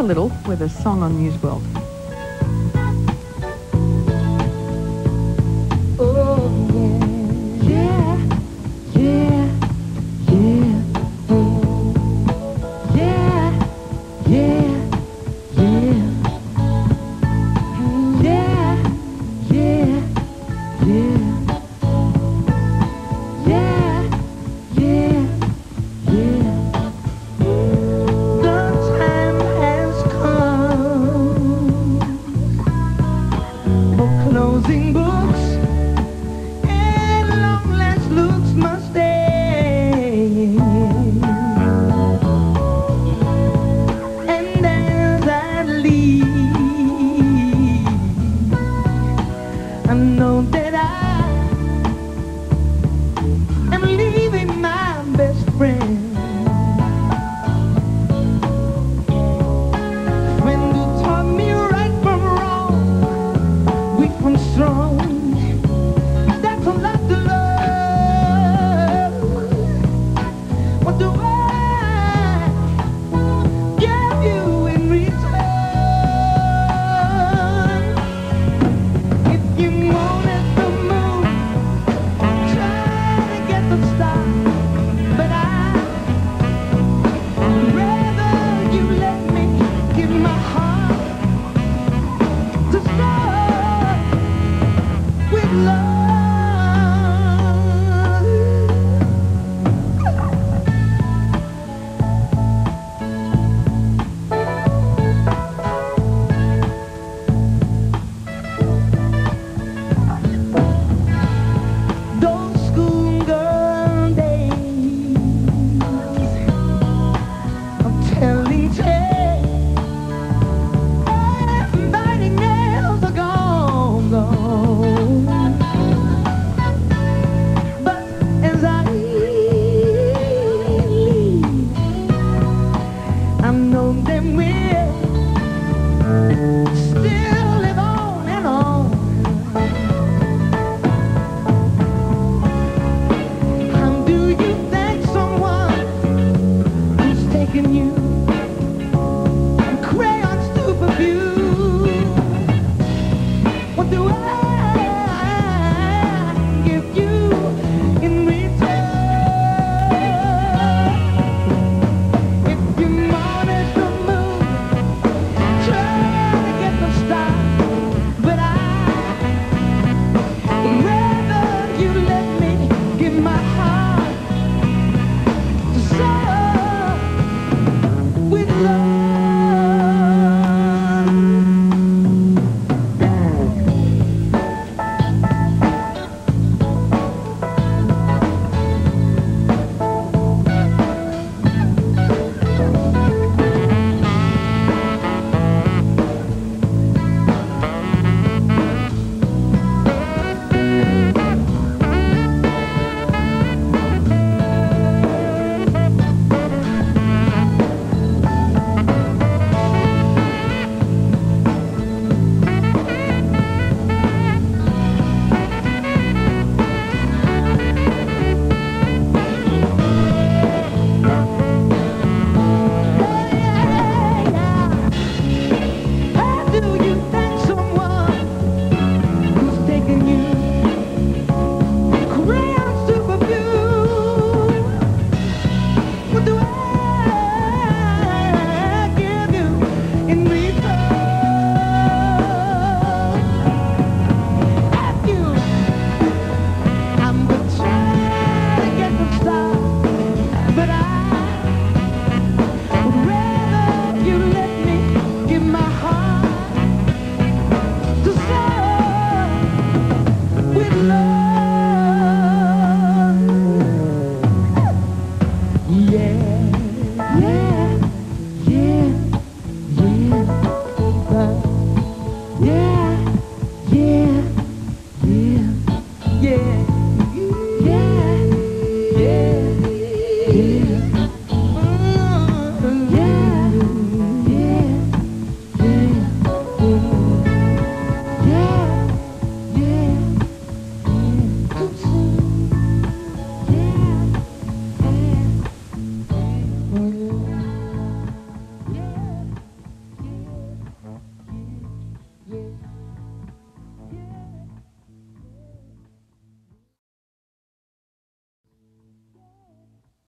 a little with a song on News World. Give my